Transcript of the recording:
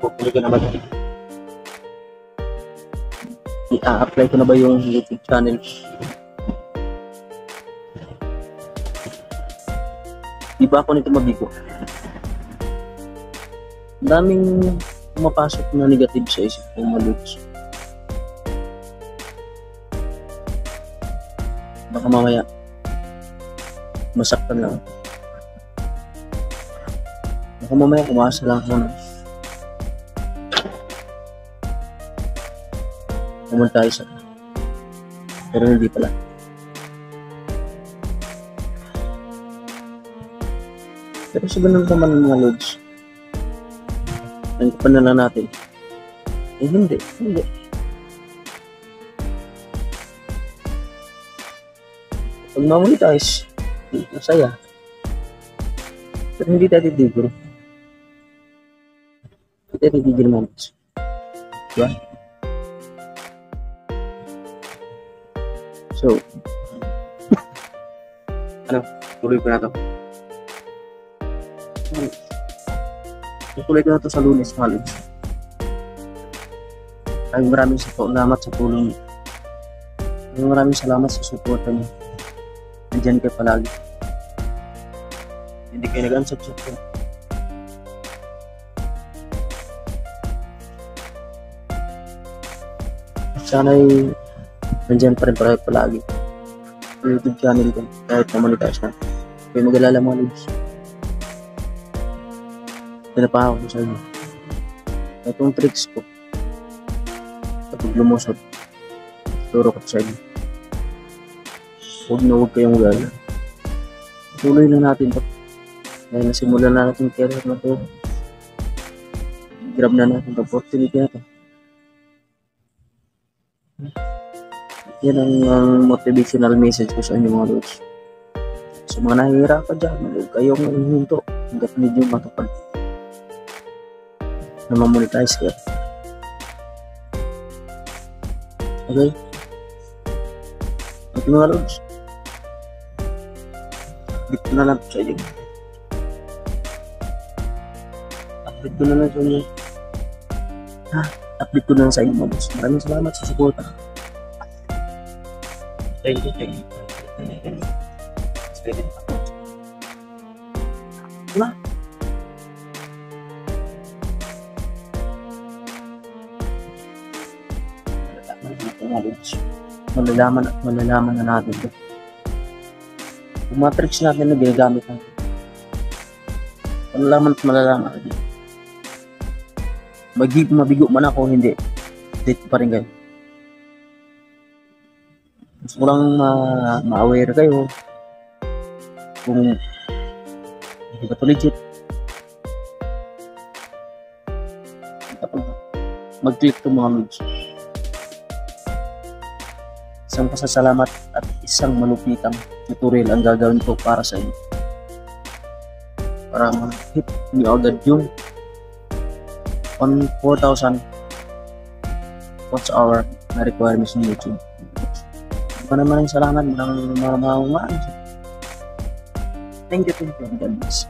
Hopefully ko na ba i-apply ko na ba yung YouTube channel? Di ba ako nito mabigo? Daming pumapasok na negative sa isip ko mga lods. Baka mamaya masaktan lang. Baka mamaya umasa lang ako pumunta tayo sa pero hindi pala. Pero sa ganun naman ng mga lods, ang na lang natin. Eh, hindi. Hindi. Pag mamonetize, masaya. Pero hindi tayo titigil. Hindi tayo titigil mo. Diba? So, ano, tuloy ko na to. Tutuloy ko na to sa lunes, mga lods. Maraming maraming salamat sa tulong niyo. Maraming maraming salamat sa suporta niyo. Nandiyan kayo palagi. Hindi kayo nag-unsubscribe ko. Nandiyan pa rin pareho palagi. YouTube channel ko, kahit na monetize na. Kaya mag-alala mga lods. Pinapahako ko sa inyo. Itong tricks ko, kapag lumusot, turo ko sa inyo. Huwag na huwag kayong gala. Tuloy lang natin to. Dahil nasimulan na natin career na to. Grab na natin opportunity na to. Yan ang ang motivational message ko sa inyo mga lods. Sa mga nahihirapan dyan, huwag kayong hinto hanggat medyo matupad na mamonetize ka. Okay? Okay mga lods. Dito na lang sa inyo. Update ko na lang sa inyo. Ha? Update ko na lang sa inyo mga lods. Maraming salamat sa suporta. Thank thank you. Thank you. Wala. malalaman malalaman na natin ito. Yung mga tricks natin na ginagamit natin. Malalaman at malalaman natin. Mabigo man ako, hindi. Date pa rin kayo. Ko lang ma- ma-aware kayo kung hindi ba ito legit. Mag-click to mga lods isang pasasalamat at isang malupitang tutorial ang gagawin ko para sa inyo. Para ma-hit niyo agad yung on 4,000 watch hour na requirements ng YouTube. Maraming salamat. Maraming maraming maraming Thank you, thank you. God bless.